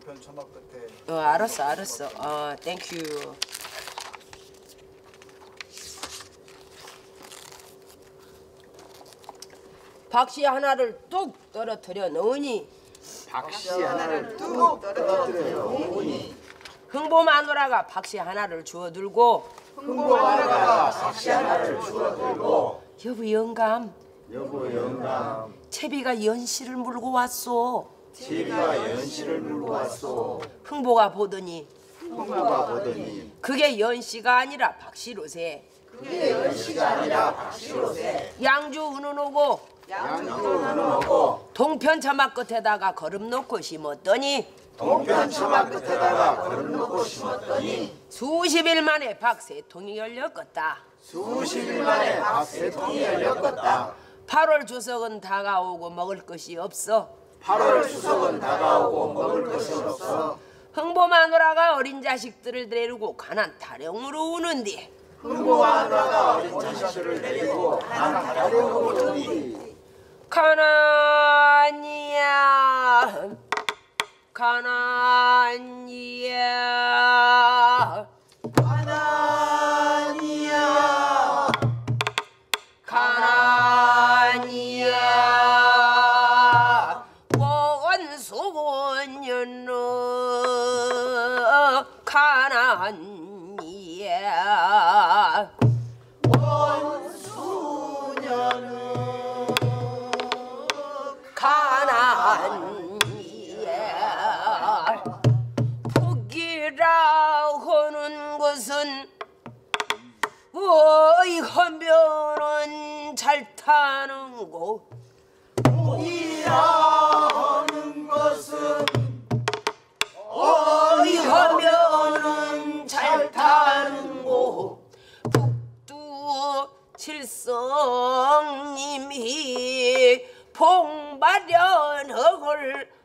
동편 처마 끝에. 어 알았어 알았어. 어 thank you 박씨 하나를 뚝 떨어뜨려 넣으니. 박씨 하나를 뚝 떨어뜨려 흥보 마누라가 박씨 하나를 주워 들고. 흥보하다가 박씨 하나를 주워 들고. 여보 영감. 여보 영감. 채비가 연씨를 물고 왔소 제비가 연씨를 물고 왔소. 흥보가 보더니 흥보가 보더니 그게 연씨가 아니라 박씨로세. 그게 연씨가 아니라 박씨로세. 양주 운운오고 양주는 오고 동편 처막 끝에다가 걸음 놓고 심었더니 동편 처막 끝에다가 걸음 놓고 심었더니 수십 일 만에 박세 통이 열렸겠다. 수십 일 만에 박세 통이 열렸겠다. 8월 주석은 다가오고 먹을 것이 없어 8월 추석은 다가오고 먹을 것이 없어. 흥보 마누라가 어린 자식들을 데리고 가난 타령으로 우는디. 흥보하다가 어린 자식들을 데리고 난 다려오고 오더니 가난이야. 가난이야 가난이야 가난이야 북이라 하는 것은 어이 하면은 잘 타는 거 하는 칠성님이 봉발연허을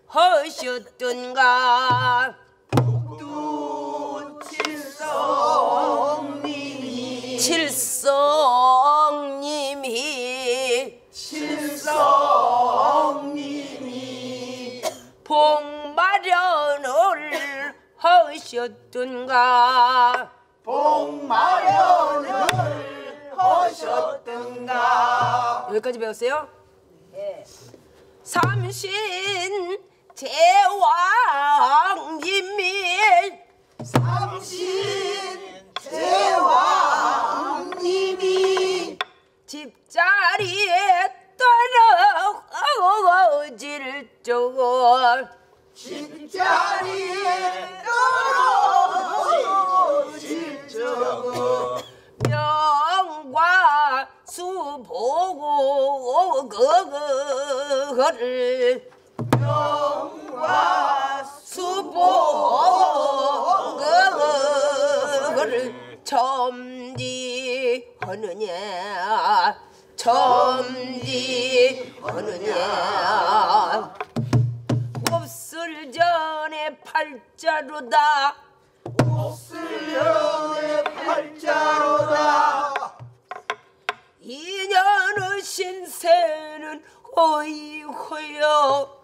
하셨던가. 칠성님이 칠성님이 칠성님이 봉마련을 하셨던가. 복마련을 하셨던가 여기까지 배웠어요? 네. 삼신 제왕님이 삼신 제왕님이 집자리에 떨어질 줄 집자리에 떨어질 명과 수보고 그거를. 영화 수보고 그거를. 점지하느냐? 점지하느냐? 없을 전에 팔자로다. 쓸려의 팔자로다 인연의 신세는 어이호여.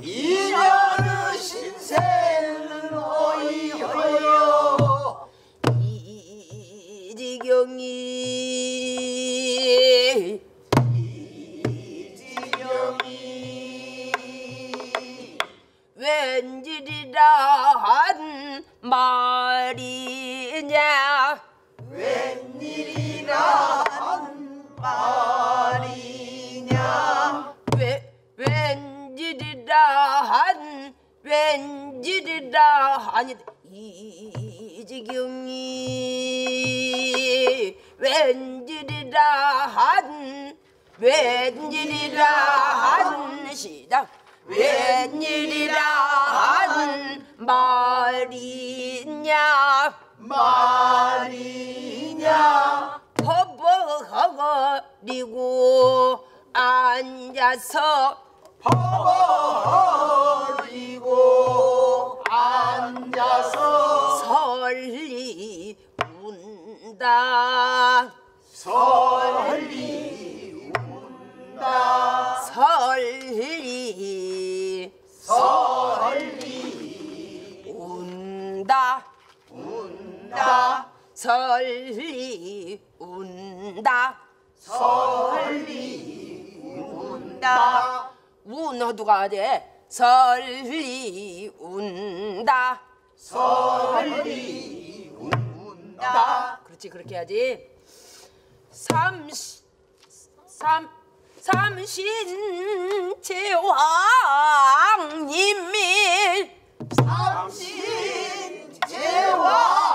인연의 신세는 어이허여. 이지경이. 지경이. 웬일이라 한 말이 한 웬일이라. 하니 이지경이 웬일이라 한 웬일이라 한 시작. 웬일이라 한 말이냐? 말이냐? 허벅허거리고 앉아서 버버 묻고 앉아서 설리 운다. 설리 운다. 설리 설리 운다. 운다. 설리 운다. 설리 운다. 운어 누가 돼? 설리 운다. 설리 운다. 그렇지 그렇게 해야지. 삼시 삼 삼신 제왕님이 삼신 제왕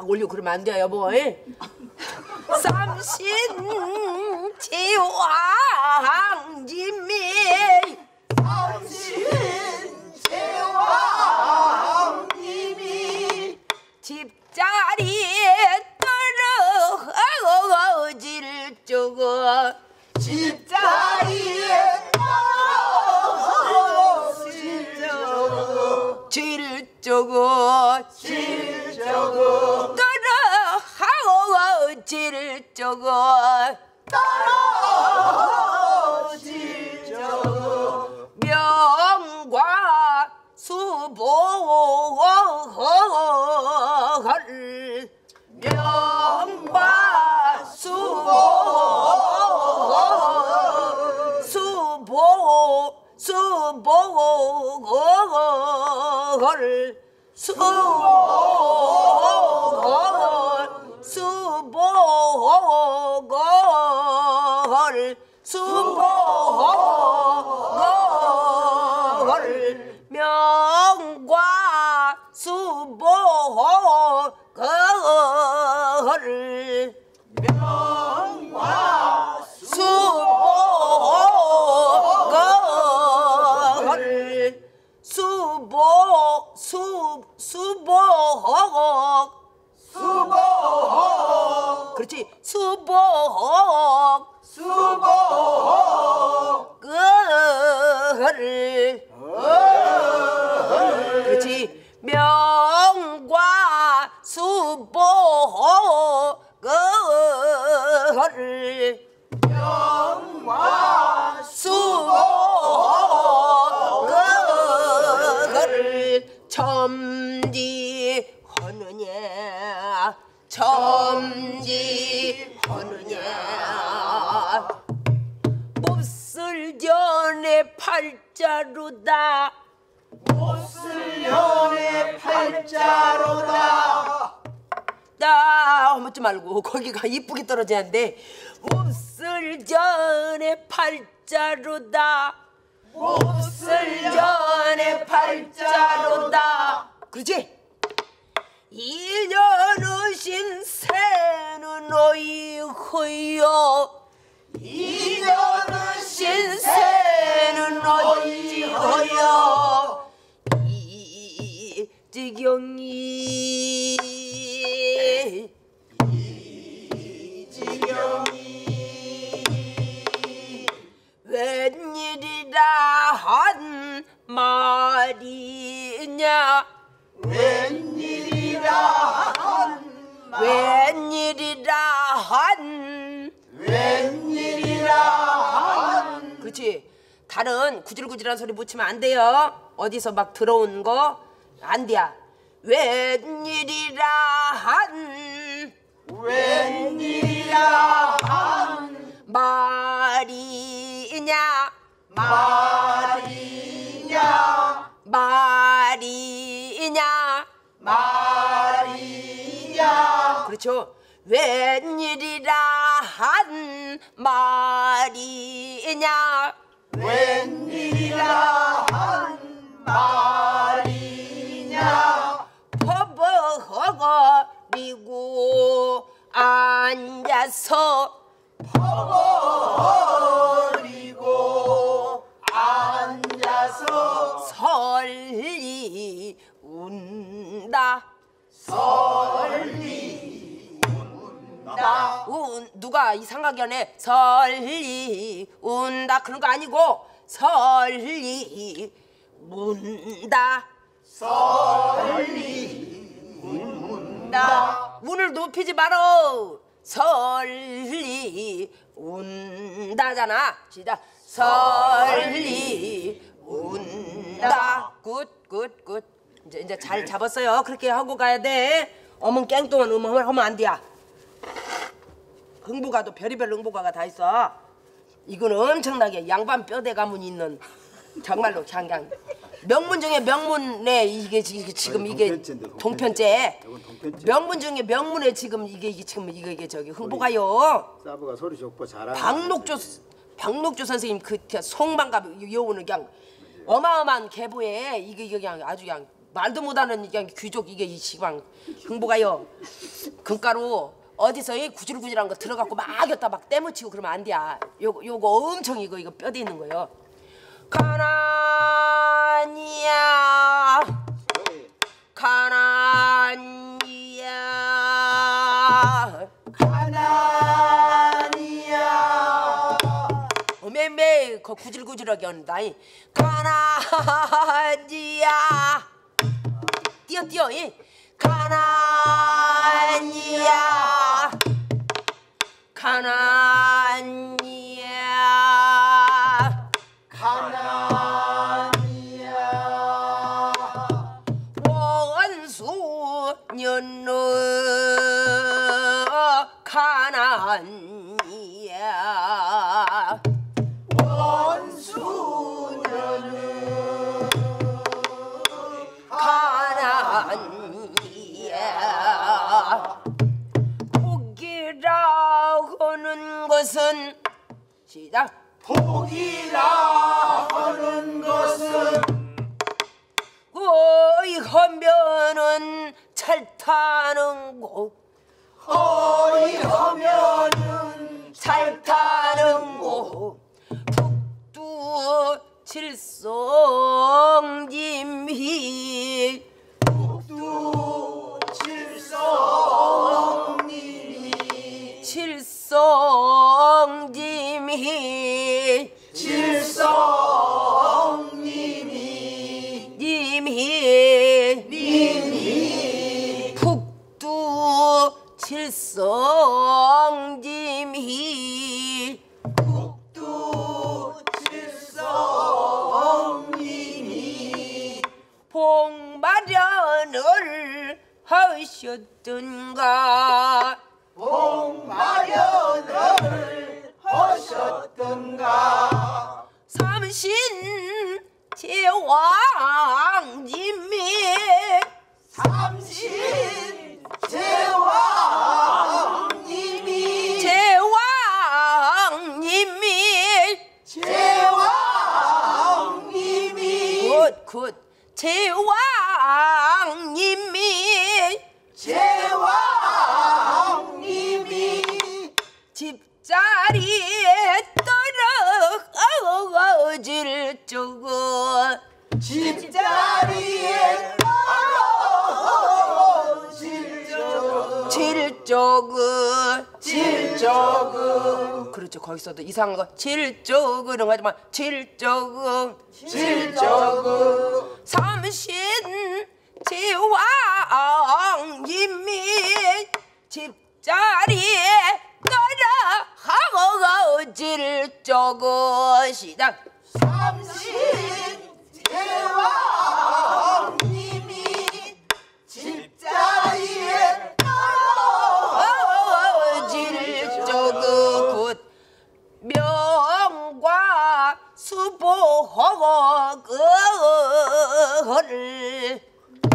막 올리고 그러면 안돼 여보. 에? 삼신 제왕 님이 삼신 제왕 님이 집자리에 떨어하고 질조고 집자리에 떨어질 적은 질조고 질적은 떨어하고 질조고 떨어질 적은 명과 수보를 명과 수보 수보 수보를 수보 수보 그를 점지하느냐? 점지하느냐? 몹쓸 전에 팔자루다. 못쓸 연의 팔자로다 나 묻지 말고 거기가 이쁘게 떨어지는데 몹쓸 전에 팔자루다 몹쓸 전에 팔자루다 그렇지 이년으신 새는 어이허여 이년은 신새는 어찌허여 이지경이 웬일이라 한 말이냐? 웬일이라 한 웬일이라 한 웬일이라 한 그렇지 다른 구질구질한 소리 붙이면 안 돼요. 어디서 막 들어온 거? 안 돼야 웬일이라 한 웬일이라 한 말이냐 말이냐? 말이냐? 말이냐? 그렇죠. 웬일이라 한 말이냐? 웬일이라 한 말이냐? 퍼버거리고 앉아서 버 설리 운다. 나운 누가 이상하게 하네 설리 운다? 그런 거 아니고 설리 운다. 나 운을 높이지 말어. 설리 운다잖아. 시작. 설리 운다. good good good. 이제 이제 잘 잡았어요. 그렇게 하고 가야 돼. 어문 깽뚱한 음을 하면 안 돼야. 흥부가도 별의별 흥부가가 다 있어. 이건 엄청나게 양반 뼈대 가문이 있는 정말로 장강. 명문 중에 명문에 이게 지- 이게 지금 이게 동편제 이건. 명문 중에 명문에 지금 이게 이게 지금 이게 이게 저기 흥부가요. 사부가 소리 좋고 잘하는 박록조 박록조 선생님 그 송방갑 여우는 그냥 어마어마한 계보에 이게 이게 그냥 아주 그냥 말도 못하는 그냥 귀족 이게 이 시방 흥부가요 금가루 어디서 이 구질구질한 거 들어갖고 막 여기다 막 때묻히고 그러면 안 돼. 요거 요거 엄청 이거 이거 뼈대 있는 거요. 가나니야 가나니 그 구질구질하게 한다. 이. 가나니야 뛰어 뛰어 이. 가나니야 가나니야 복이라 하는 것은 어이 하면은 잘 타는 곳 어이 하면은 잘 타는 곳 북두 칠성짐이 두 칠성님이 칠성짐이 칠 집자리에 떨어질 적은 집자리에 떨어질 적 질적은 질적은 그렇죠 거기서도 이상한 거. 질적은 이런 거 하지만 질적은 질적은 삼신 제왕님이 집자리에 떨어질 적은 시작 삼신 제왕님이 집자리에 떨어질 적은 곧 명과 수복을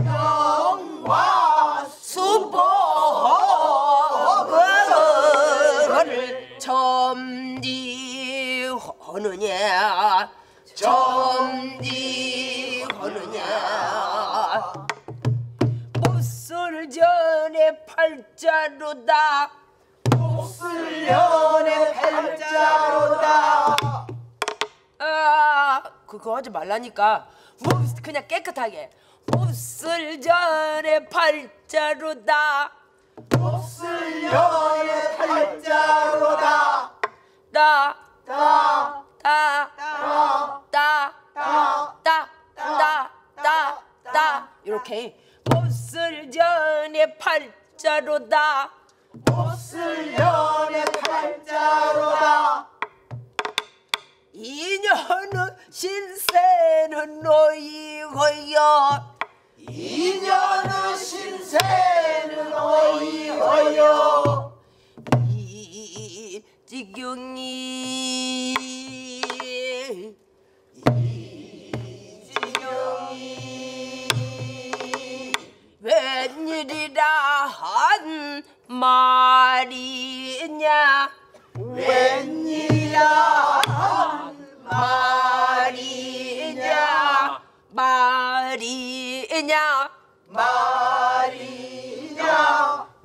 영화 수복 점지하느냐? 점지하느냐? 못을 전에 팔자로다. 연의 팔자로다. 아 그거 하지 말라니까. 몹 그냥 깨끗하게. 몹쓸 전에 팔자로다 연의 팔자로다 따따 따, 따, 따, 따, 따, 따, 따, 이렇게 몹쓸 전에 팔자로다 연의 팔자로다 이년은 신세는 너희거여 이년의 신세는 어이허여 이 지경이. 웬일이라 한 말이냐? 웬일이야 말이냐? 말이 냐? 말이냐?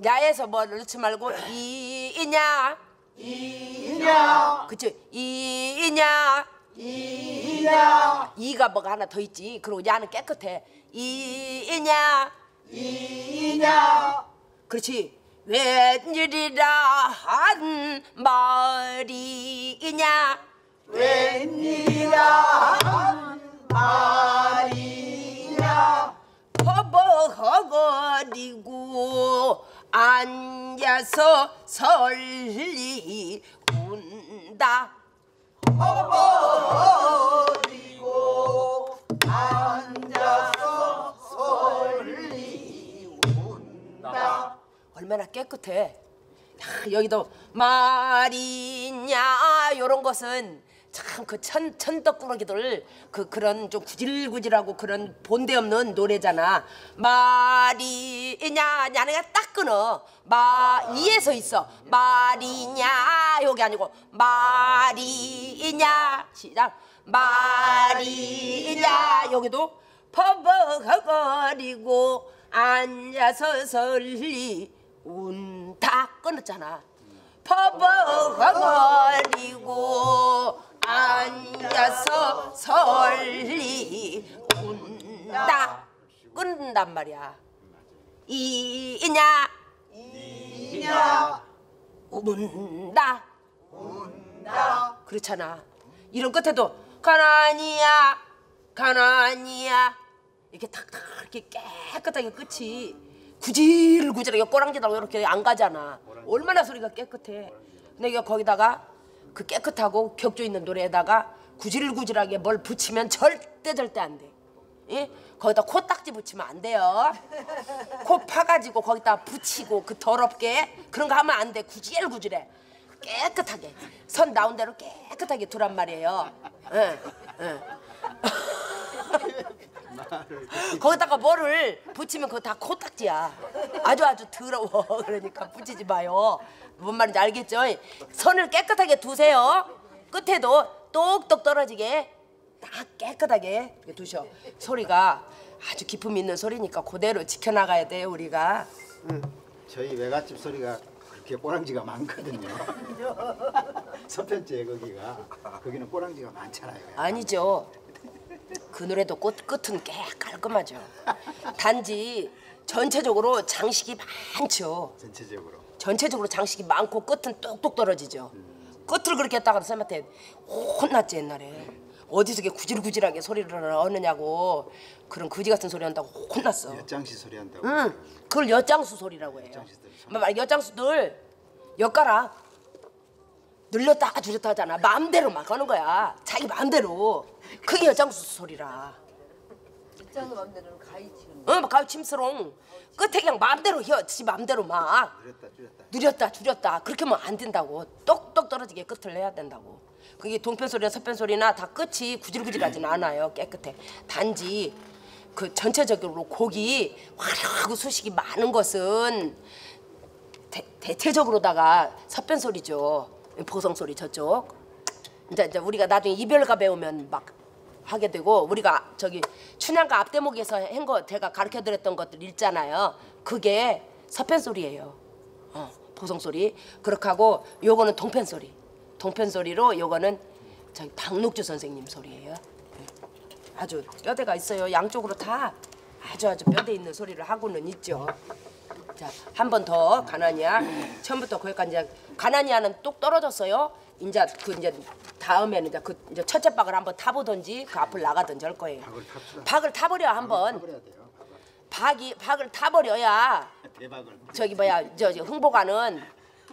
야에서 뭐 넣지 말고 이냐? 이냐? 그치? 이냐? 이냐? 이가 뭐가 하나 더 있지. 그리고 야는 깨끗해. 이냐? 이냐? 그렇지. 웬일이라 한 말이냐? 웬일이야 말이냐 허벅허거리고 앉아서 설리 운다 어디고 앉아서 설리 운다 얼마나 깨끗해. 야, 여기도 말이냐 요런 것은 참 그 천 천덕꾸러기들 그 그런 좀 구질구질하고 그런 본데 없는 노래잖아. 말이냐 야네가 딱 끊어. 마 이에서 있어. 말이냐 여기 아니고 말이냐 시작. 말이냐 여기도 퍼벅거리고 앉아서 설리 운다 끊었잖아. 퍼벅거리고 앉아서 설리 운다 끊는단 말이야. 이냐 이냐 운다 운다 그렇잖아. 이런 끝에도 가나니야 가나니야 이렇게 탁탁 이렇게 깨끗하게 끝이 구질구질하게 꼬랑지다고 이렇게 안 가잖아. 얼마나 소리가 깨끗해. 근데 이거 거기다가 그 깨끗하고 격조 있는 노래에다가 구질구질하게 뭘 붙이면 절대 절대 안 돼. 예? 거기다 코딱지 붙이면 안 돼요. 코 파가지고 거기다 붙이고 그 더럽게 그런 거 하면 안 돼. 구질구질해. 깨끗하게 선 나온 대로 깨끗하게 두란 말이에요. 예, 예. 거기다가 뭐를 붙이면 그거 다 코딱지야. 아주 아주 더러워. 그러니까 붙이지 마요. 뭔 말인지 알겠죠? 선을 깨끗하게 두세요. 끝에도 똑똑 떨어지게 딱 깨끗하게 두셔. 소리가 아주 기품 있는 소리니까 그대로 지켜나가야 돼요 우리가. 저희 외갓집 소리가 그렇게 꼬랑지가 많거든요. 서편째 거기가 거기는 꼬랑지가 많잖아요. 아니죠. 그 노래도 꽃 끝은 꽤 깔끔하죠. 단지 전체적으로 장식이 많죠. 전체적으로. 전체적으로 장식이 많고 끝은 똑똑 떨어지죠. 끝을 그렇게 했다가 쌤한테 혼났지 옛날에. 어디서 이렇게 구질구질하게 소리를 하느냐고 그런 거지 같은 소리 한다고 혼났어. 엿장시 소리 한다고. 응, 그걸 엿장수 소리라고 해요. 엿장수들 엿장수들 엿가락 늘렸다 줄였다 하잖아. 마음대로 막 하는 거야. 자기 마음대로. 그게 엿장수 소리라. 입장을 마음대로 가위치는 응, 막 가위침스롱. 끝에 그냥 마음대로 혀, 지 마음대로 막 줄였다 줄였다. 누렸다 줄였다. 그렇게 하면 안 된다고. 똑똑 떨어지게 끝을 내야 된다고. 그게 동편 소리나 서편 소리나 다 끝이 구질구질하진 않아요. 깨끗해. 단지 그 전체적으로 곡이 화려하고 수식이 많은 것은 대, 대체적으로다가 서변 소리죠. 보성 소리 저쪽. 이제, 이제 우리가 나중에 이별가 배우면 막 하게 되고 우리가 저기 춘향가 앞대목에서 한 거 제가 가르쳐 드렸던 것들 있잖아요. 그게 서편 소리예요. 어, 보성 소리. 그렇게 하고 요거는 동편 소리. 동편 소리로 요거는 저기 박록주 선생님 소리예요. 아주 뼈대가 있어요. 양쪽으로 다 아주 아주 뼈대 있는 소리를 하고는 있죠. 자, 한 번 더 가나니아 처음부터 거기까지 가나니아는 뚝 떨어졌어요. 이제 그 이제 다음에는 이제 그 이제 첫째 박을 한번 타보든지 그 앞을 나가든지 할 거예요. 박을 탑시다. 박을 타버려 한번. 타버려야 돼요. 박이 박을 타버려야 대박을. 저기 뭐야 저, 저 흥보가는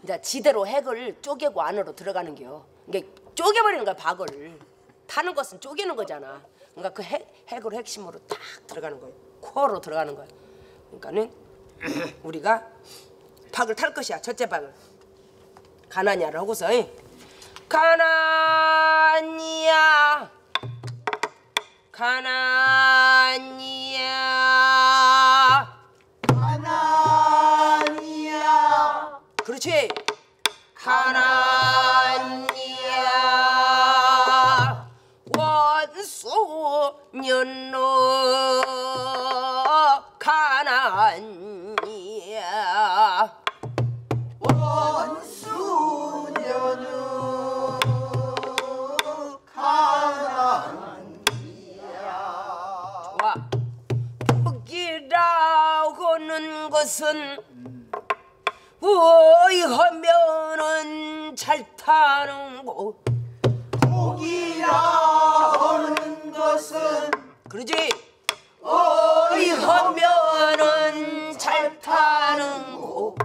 이제 지대로 핵을 쪼개고 안으로 들어가는 게요. 이게 쪼개버리는 거야 박을 타는 것은 쪼개는 거잖아. 그러니까 그 핵, 핵으로 핵심으로 딱 들어가는 거예요. 코어로 들어가는 거예요. 그러니까는 우리가 박을 탈 것이야 첫째 박을 가나니아를 하고서 이. 가나니아 가나니아 하나니야. 그렇지. 가나니아 원소년로 가나니 것은 의하면은 잘 타는 거 복이라 하는 것은 그러지? 의하면은 잘 타는 거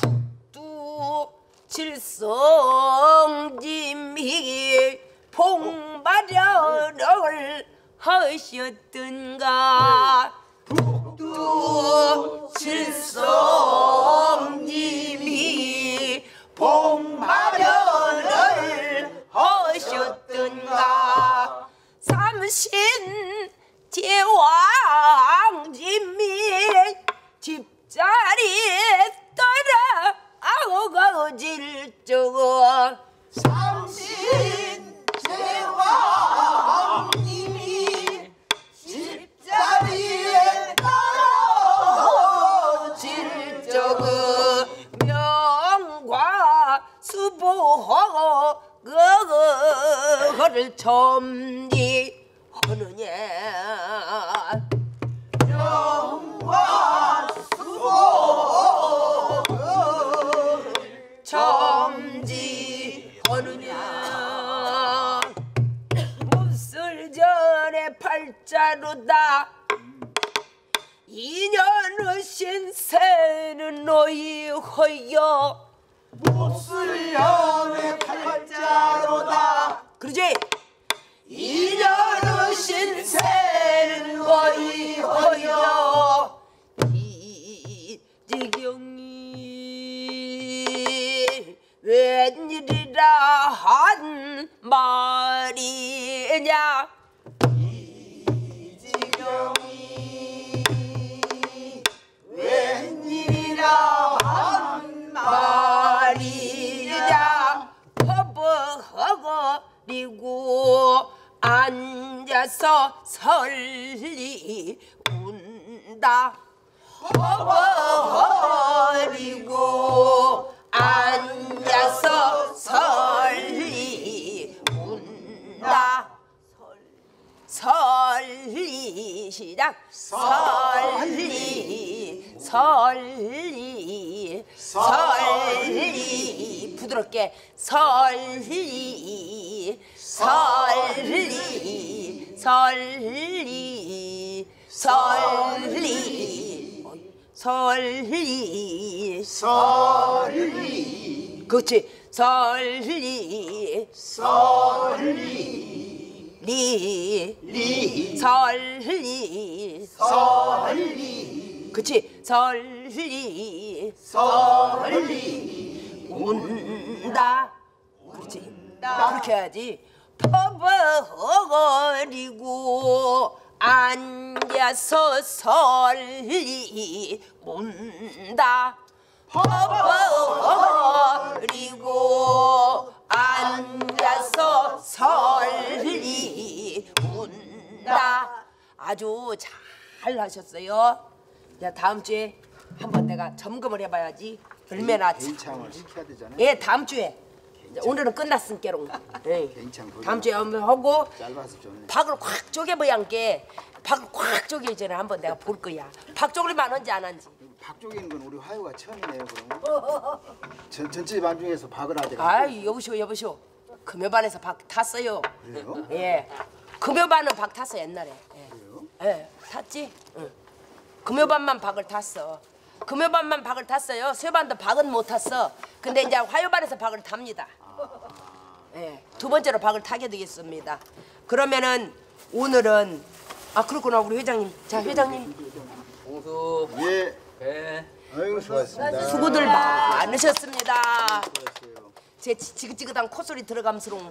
북두 칠성짐이 봉마련을 하셨던가. 북두 칠성님이 봉마련을 하셨던가. 삼신 제왕 그거를 점지 하느냐? 영화 점지 하느냐? 무술 전에 팔자로다 인연의 신세는 너희 허여. 몹쓸년의 팔자로다 그러지 이라 한 말이냐? 지경이 웬일이라 한 말이냐? 허벅허거리고 앉아서 설리 운다. 허벅허거리고 앉아서 설리 운다. 설리 시작. 설리 설리 설리. 부드럽게. 설리 설리 설리 설리 설리. 설리. 그렇지. 설리. 설리. 리. 리. 설리. 설리. 그치 설리. 설리. 운다. 그렇지. 그렇게 해야지. 퍼버거리고 앉아서 설리 운다. 버리고 앉아서 설리운다. 아주 잘 하셨어요. 야 다음 주에 한번 내가 점검을 해봐야지. 얼마나 참 개인창을 시켜야 되잖아요. 예 다음 주에 오늘은 끝났으니까롱 예. 다음 주에 한번 하고. 박을 꽉 쪼개봐야게 박을 꽉 쪼개 전에 한번 내가 볼 거야. 박 쪼개만 한지 안 한지. 박 쪼개는 건 우리 화요가 처음이네요. 그럼. 전 전체 반 중에서 박을 하대. 아이 여보시오 여보시오. 금요반에서 박 탔어요. 그래요? 예. 금요반은 박 탔어 옛날에. 예, 그래요? 예 탔지? 응. 금요반만 박을 탔어. 금요반만 박을 탔어요. 수요반도 박은 못 탔어. 근데 이제 화요반에서 박을 탑니다 예, 두 번째로 박을 타게 되겠습니다. 그러면은 오늘은 아 그렇구나 우리 회장님. 자 회장님 공수 예. 배 아이고 수고하셨습니다. 수고들 많으셨습니다. 제 지- 지긋지긋한 콧소리 들어감스러운